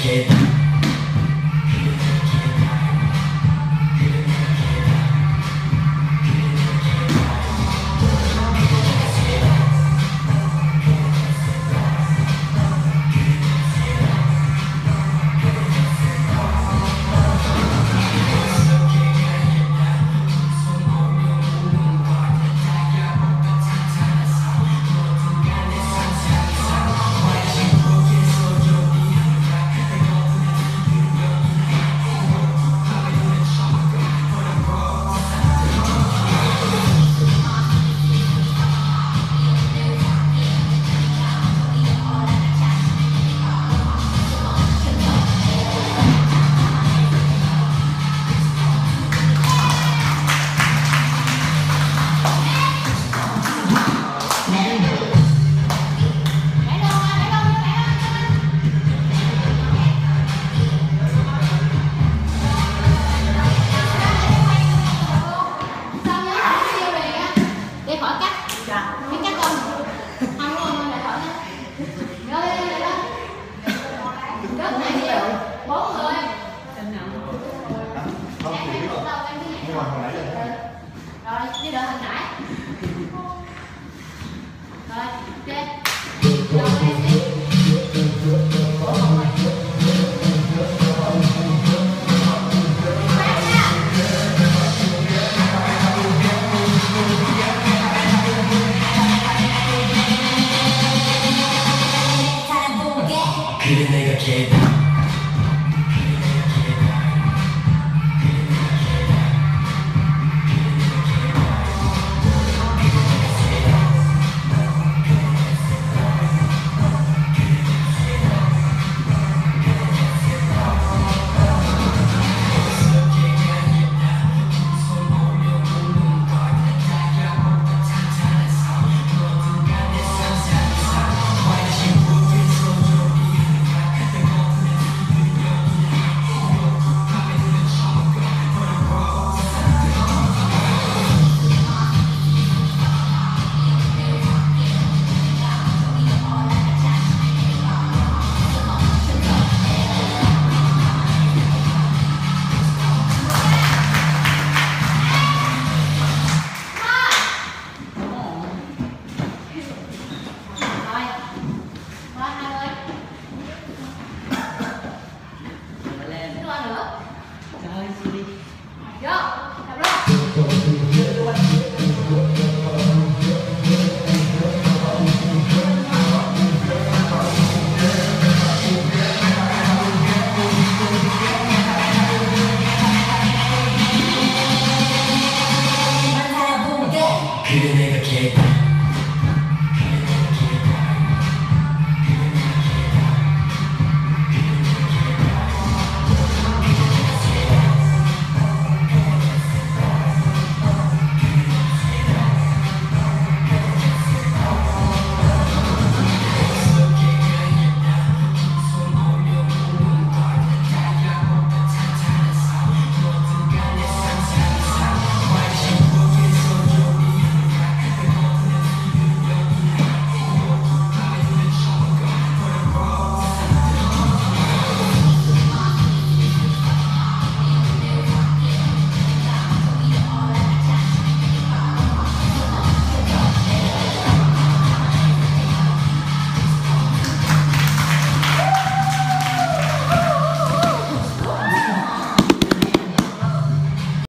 kid. nhưng mà hồi nãy là này Rồi, đi đợi thằng nãy Rồi, trên Rồi, em đi 그래 내가 걔다. Hey.